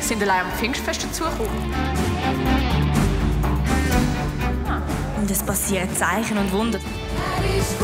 sind allein am Pfingstfest dazugekommen. Und es passieren Zeichen und Wunder. Er ist.